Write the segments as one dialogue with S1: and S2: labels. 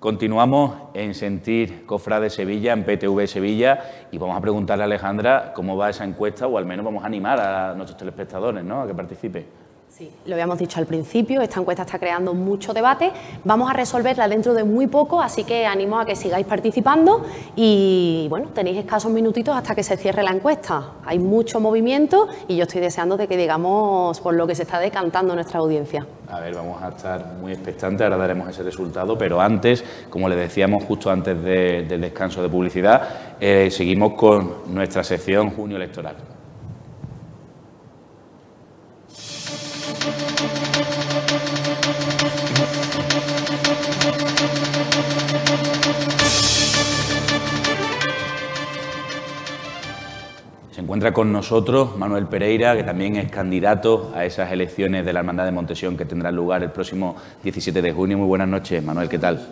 S1: Continuamos en Sentir Cofrade Sevilla, en PTV Sevilla, y vamos a preguntarle a Alejandra cómo va esa encuesta, o al menos vamos a animar a nuestros telespectadores ¿no? a que participen.
S2: Sí, lo habíamos dicho al principio, esta encuesta está creando mucho debate. Vamos a resolverla dentro de muy poco, así que animo a que sigáis participando y bueno, tenéis escasos minutitos hasta que se cierre la encuesta. Hay mucho movimiento y yo estoy deseando de que digamos por lo que se está decantando nuestra audiencia.
S1: A ver, vamos a estar muy expectantes, ahora daremos ese resultado, pero antes, como le decíamos justo antes del descanso de publicidad, eh, seguimos con nuestra sección Junio Electoral. Se encuentra con nosotros Manuel Pereira, que también es candidato a esas elecciones de la Hermandad de Montesión que tendrán lugar el próximo 17 de junio. Muy buenas noches, Manuel, ¿qué tal?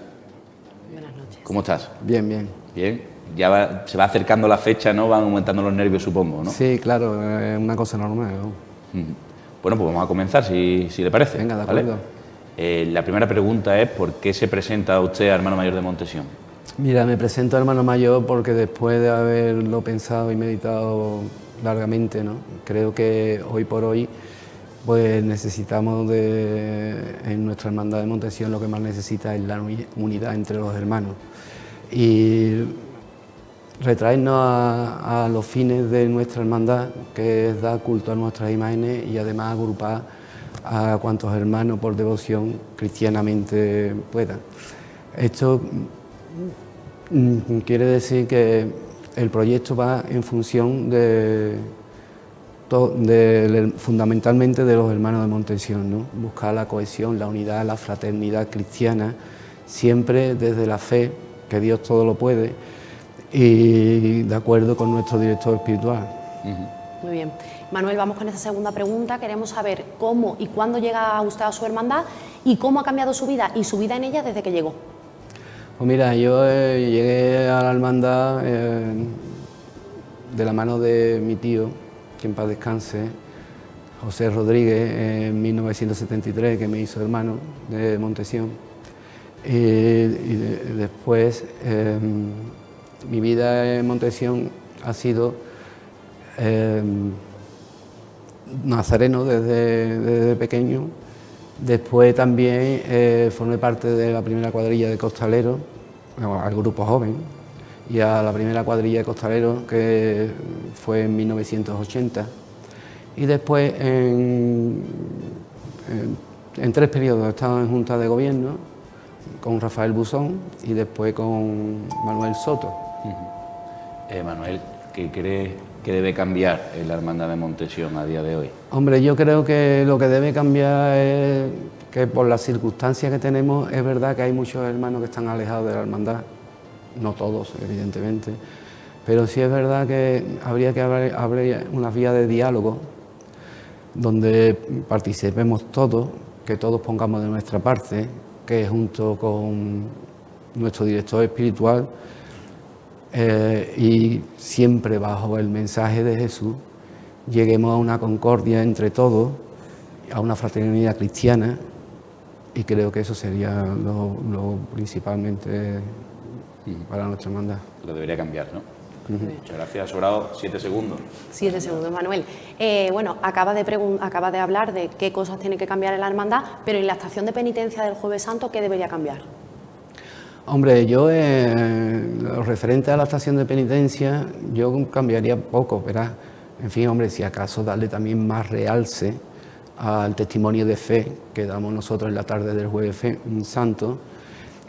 S2: Buenas noches.
S1: ¿Cómo estás?
S3: Bien, bien.
S1: Bien. Ya se va acercando la fecha, ¿no? Van aumentando los nervios, supongo, ¿no?
S3: Sí, claro, es una cosa normal.
S1: Bueno, pues vamos a comenzar, si, le parece.
S3: Venga, de acuerdo.
S1: Eh, la primera pregunta es, ¿por qué se presenta usted a hermano mayor de Montesión?
S3: Mira, me presento a hermano mayor porque después de haberlo pensado y meditado largamente, ¿no? creo que hoy por hoy pues necesitamos de, en nuestra hermandad de Montesión lo que más necesita es la unidad entre los hermanos. Y retraernos a, los fines de nuestra hermandad, que es dar culto a nuestras imágenes y además agrupar a cuantos hermanos por devoción cristianamente puedan. Esto mm, quiere decir que el proyecto va en función de, fundamentalmente de los hermanos de Montesión, ¿no? buscar la cohesión, la unidad, la fraternidad cristiana, siempre desde la fe, que Dios todo lo puede, y de acuerdo con nuestro director espiritual.
S2: Muy bien. Manuel, vamos con esa segunda pregunta. Queremos saber cómo y cuándo llega usted a su hermandad y cómo ha cambiado su vida y su vida en ella desde que llegó.
S3: Pues mira, yo eh, llegué a la hermandad eh, de la mano de mi tío, que en paz descanse, José Rodríguez, en 1973, que me hizo hermano de Montesión. y después em, mi vida en Montesión ha sido eh, nazareno desde, pequeño. Después también eh, formé parte de la primera cuadrilla de costaleros, al grupo joven, y a la primera cuadrilla de costaleros que fue en 1980. Y después en, en tres periodos he estado en junta de gobierno con Rafael Buzón y después con Manuel Soto.
S1: Eh, Manuel, ¿qué cree que debe cambiar en la Hermandad de Montesión a día de hoy?
S3: Hombre, yo creo que lo que debe cambiar es que por las circunstancias que tenemos, es verdad que hay muchos hermanos que están alejados de la hermandad, no todos, evidentemente, pero sí es verdad que habría que abrir una vía de diálogo donde participemos todos, que todos pongamos de nuestra parte, que junto con nuestro director espiritual eh, y siempre bajo el mensaje de Jesús lleguemos a una concordia entre todos, a una fraternidad cristiana y creo que eso sería lo, principalmente para nuestra hermandad.
S1: Lo debería cambiar, ¿no? Muchas gracias. Sobrado siete segundos.
S2: Siete segundos, Manuel. Eh, bueno, acaba de, acaba de hablar de qué cosas tiene que cambiar en la hermandad, pero en la estación de penitencia del Jueves Santo, ¿qué debería cambiar?
S3: Hombre, yo, eh, referente a la estación de penitencia, yo cambiaría poco, ¿verdad? En fin, hombre, si acaso darle también más realce al testimonio de fe que damos nosotros en la tarde del Jueves Santo.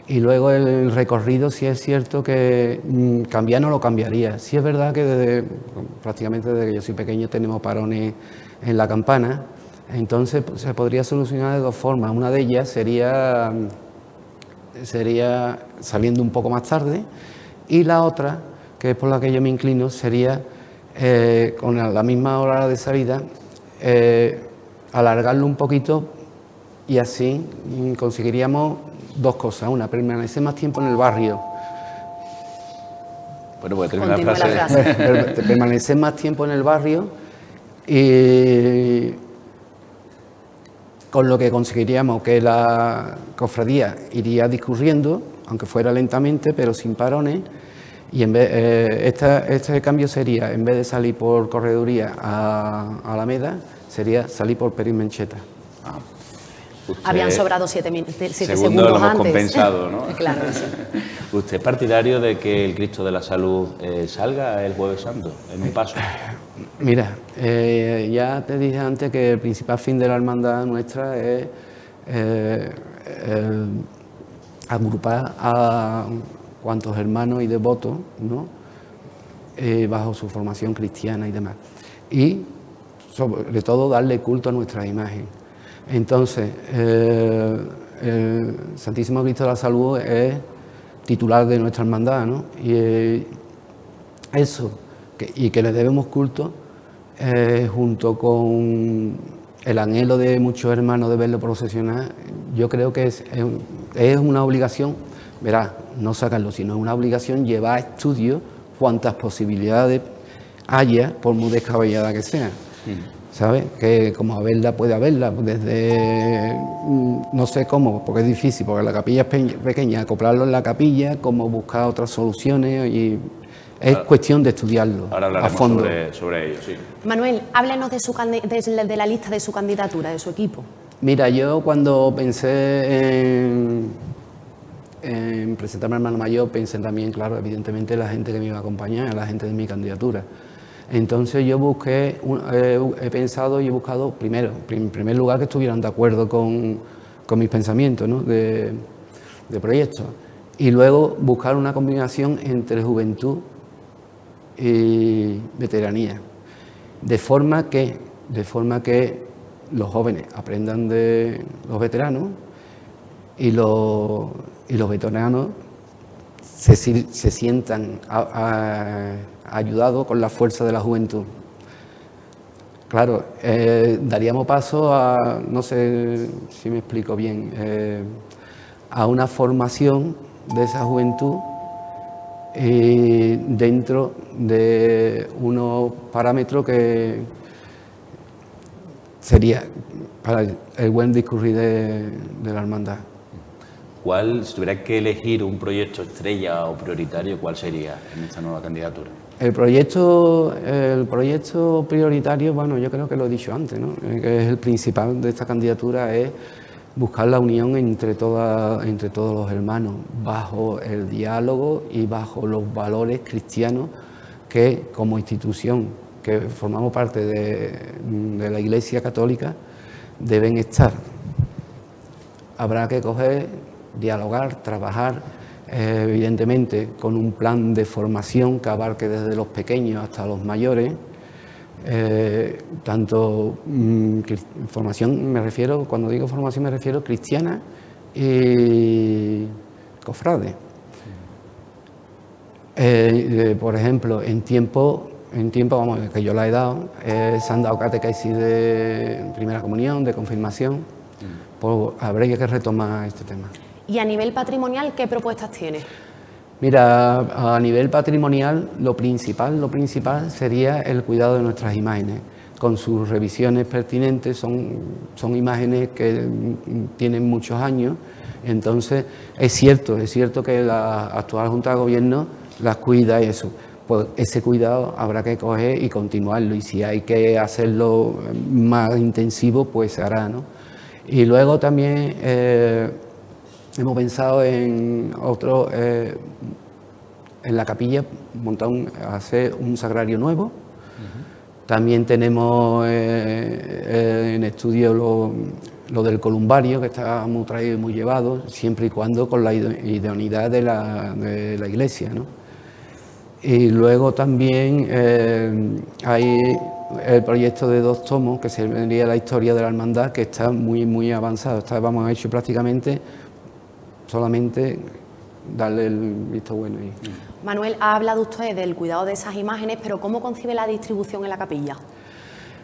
S3: Y luego el recorrido, sí es cierto que mm, cambiar no lo cambiaría. Sí es verdad que desde, prácticamente desde que yo soy pequeño tenemos parones en la campana, entonces pues, se podría solucionar de dos formas. Una de ellas sería sería saliendo un poco más tarde y la otra, que es por la que yo me inclino, sería eh, con la misma hora de salida, eh, alargarlo un poquito y así conseguiríamos dos cosas. Una, permanecer más tiempo en el barrio.
S1: Bueno, pues terminar la frase.
S3: permanecer más tiempo en el barrio y con lo que conseguiríamos que la cofradía iría discurriendo aunque fuera lentamente, pero sin parones. Y en vez, eh, este cambio sería, en vez de salir por correduría a, Alameda, sería salir por Perimencheta. Ah.
S2: Habían sobrado siete, siete
S1: segundos,
S2: lo
S1: hemos compensado, ¿no?
S2: claro, sí.
S1: ¿Usted es partidario de que el Cristo de la Salud eh, salga el Jueves Santo, en un paso?
S3: Mira, eh, ya te dije antes que el principal fin de la hermandad nuestra es eh, agrupar a cuantos hermanos y devotos, ¿no? bajo su formación cristiana y demás. Y sobre todo darle culto a nuestra imagen. Entonces, eh, Santísimo Cristo de la Salud es titular de nuestra hermandad, ¿no? Y eso, y que le debemos culto, eh, junto con el anhelo de muchos hermanos de verlo procesionar, yo creo que es, una obligación, verá, no sacarlo, sino es una obligación llevar a estudio cuantas posibilidades haya, por muy descabellada que sea. Mm. ¿Sabes? Que como haberla puede haberla, desde mm, no sé cómo, porque es difícil, porque la capilla es pequeña, acoplarlo en la capilla, como buscar otras soluciones y es cuestión de estudiarlo a fondo.
S1: Sobre, sobre, ello, sí.
S2: Manuel, háblenos de, su, de, la lista de su candidatura, de su equipo.
S3: Mira, yo cuando pensé en, en presentarme al hermano mayor, pensé también, claro, evidentemente la gente que me iba a acompañar, la gente de mi candidatura. Entonces yo busqué, eh, he pensado y he buscado, primero, en primer lugar, que estuvieran de acuerdo con, mis pensamientos de, de proyectos. Y luego buscar una combinación entre juventud y veteranía. De forma que, de forma que los jóvenes aprendan de los veteranos y los, y los veteranos se, se sientan ayudados con la fuerza de la juventud. Claro, eh, daríamos paso a, no sé si me explico bien, eh, a una formación de esa juventud eh, dentro de unos parámetros que sería para el buen discurrir de la hermandad.
S1: ¿Cuál, si tuviera que elegir un proyecto estrella o prioritario, cuál sería en esta nueva candidatura?
S3: El proyecto, el proyecto prioritario, bueno, yo creo que lo he dicho antes, ¿no? Eh, que es el principal de esta candidatura, es buscar la unión entre, entre todos los hermanos, bajo el diálogo y bajo los valores cristianos que como institución, que formamos parte de la Iglesia Católica, deben estar. Habrá que coger dialogar, trabajar, eh, evidentemente con un plan de formación que abarque desde los pequeños hasta los mayores, eh, tanto mm, formación me refiero, cuando digo formación me refiero cristiana y cofrade. Eh, por ejemplo, en tiempo, en tiempo vamos, que yo la he dado, se han dado catequesis de primera comunión, de confirmación, mm. pues habría que retomar este tema.
S2: Y a nivel patrimonial, ¿qué propuestas tiene?
S3: Mira, a nivel patrimonial, lo principal, lo principal sería el cuidado de nuestras imágenes, con sus revisiones pertinentes, son, son imágenes que tienen muchos años, entonces es cierto, es cierto que la actual Junta de Gobierno las cuida y eso, pues ese cuidado habrá que coger y continuarlo, y si hay que hacerlo más intensivo, pues se hará, ¿no? Y luego también... Eh, Hemos pensado en otro, eh, en la capilla, montar hacer un sagrario nuevo. También tenemos eh, eh, en estudio lo, del columbario, que está muy traído y muy llevado, siempre y cuando con la idoneidad de la, de la iglesia. Y luego también hay el proyecto de dos tomos, que sería la historia de la hermandad, que está muy, muy avanzado. Está, vamos, a hecho prácticamente solamente darle el visto bueno.
S2: Manuel, ha hablado usted del cuidado de esas imágenes, pero ¿cómo concibe la distribución en la capilla?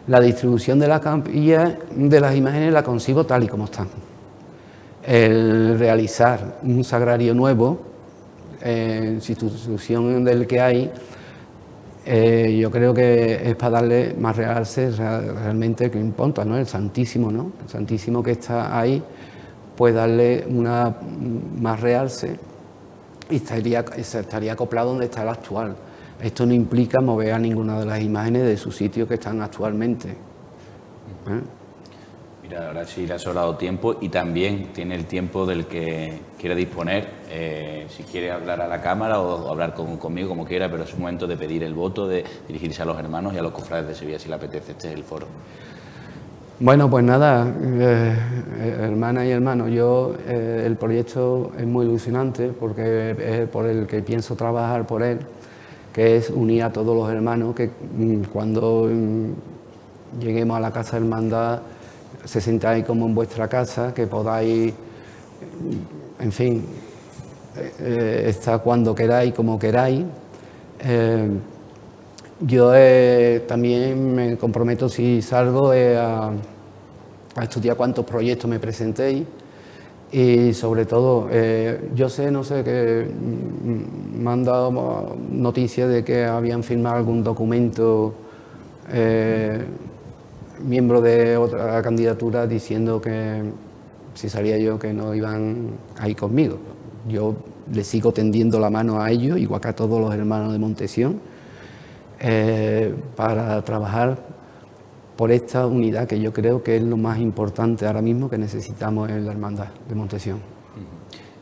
S3: La distribución de la capilla de las imágenes la concibo tal y como están. El realizar un sagrario nuevo, en sustitución del que hay, eh, yo creo que es para darle más realce realmente que importa, ¿no? El Santísimo, ¿no? El Santísimo que está ahí pues darle una más realce y estaría, estaría acoplado donde está el actual. Esto no implica mover a ninguna de las imágenes de su sitio que están actualmente. ¿eh?
S1: Mira, ahora sí le ha sobrado tiempo y también tiene el tiempo del que quiere disponer, eh, si quiere hablar a la Cámara o, hablar conmigo como quiera, pero es un momento de pedir el voto, de dirigirse a los hermanos y a los cofrades de Sevilla si le apetece, este es el foro.
S3: Bueno, pues nada, eh, hermana y hermano, yo el proyecto es muy ilusionante porque es por el que pienso trabajar por él que es unir a todos los hermanos, que mm, cuando mm, lleguemos a la casa hermandad se sentáis como en vuestra casa, que podáis, mm, en fin, eh, eh, estar cuando queráis, como queráis. Eh, yo también me comprometo, si salgo, a, a estudiar cuántos proyectos me presentéis y sobre todo, eh, yo sé, no sé, que mm, me han dado noticias de que habían firmado algún documento eh, miembro de otra candidatura diciendo que si salía yo que no iban ahí conmigo. Yo le sigo tendiendo la mano a ellos, igual que a todos los hermanos de Montesión, eh, para trabajar por esta unidad que yo creo que es lo más importante ahora mismo que necesitamos en la hermandad de Montesión.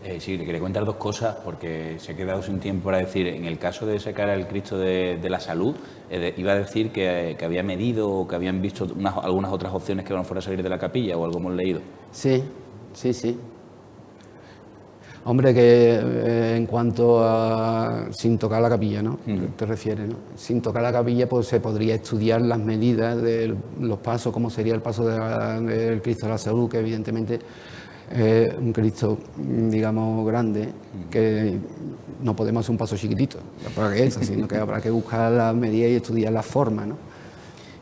S1: Eh, sí, le quería contar dos cosas porque se ha quedado sin tiempo para decir, en el caso de sacar al Cristo de, la Salud, eh, iba a decir que, había medido o que habían visto algunas otras opciones que van fuera a salir de la capilla o algo hemos leído.
S3: Sí, sí, sí. Hombre, que eh, en cuanto a sin tocar la capilla, ¿no? Te refieres, ¿no? Sin tocar la capilla, pues se podría estudiar las medidas de los pasos, cómo sería el paso del Cristo de la Salud, que evidentemente es un Cristo, digamos, grande, que no podemos hacer un paso chiquitito, para que eso, sino que habrá que buscar las medidas y estudiar la forma, ¿no?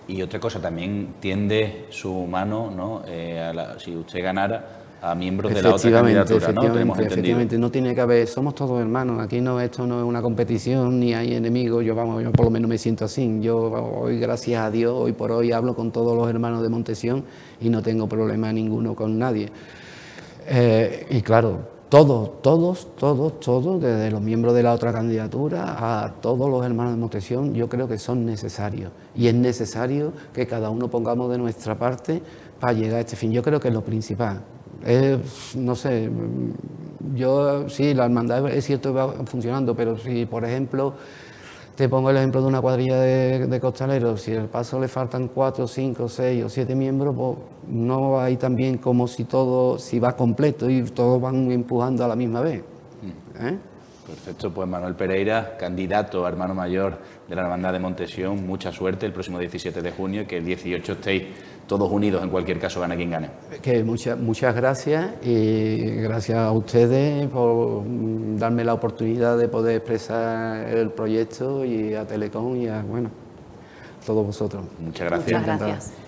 S1: Y otra cosa, también tiende su mano, ¿no? Eh, si usted ganara a miembros de la otra candidatura, ¿no?
S3: efectivamente, no tiene que haber, somos todos hermanos, aquí no, esto no es una competición, ni hay enemigos, yo vamos, yo por lo menos me siento así, yo hoy gracias a Dios, hoy por hoy hablo con todos los hermanos de Montesión y no tengo problema ninguno con nadie. Eh, y claro, todos, todos, todos, todos, desde los miembros de la otra candidatura a todos los hermanos de Montesión, yo creo que son necesarios. Y es necesario que cada uno pongamos de nuestra parte para llegar a este fin. Yo creo que es lo principal no sé, yo sí, la hermandad es cierto que va funcionando, pero si, por ejemplo, te pongo el ejemplo de una cuadrilla de, costaleros, si al paso le faltan cuatro, cinco, seis o siete miembros, pues no va a ir tan bien como si todo, si va completo y todos van empujando a la misma vez.
S1: Mm. ¿eh? Perfecto, pues Manuel Pereira, candidato a hermano mayor de la Hermandad de Montesión, mucha suerte el próximo 17 de junio, que el 18 estéis todos unidos, en cualquier caso, gane quien gane.
S3: Que muchas, muchas gracias y gracias a ustedes por darme la oportunidad de poder expresar el proyecto y a Telecom y a, bueno, todos vosotros.
S1: Muchas gracias.
S2: Muchas gracias.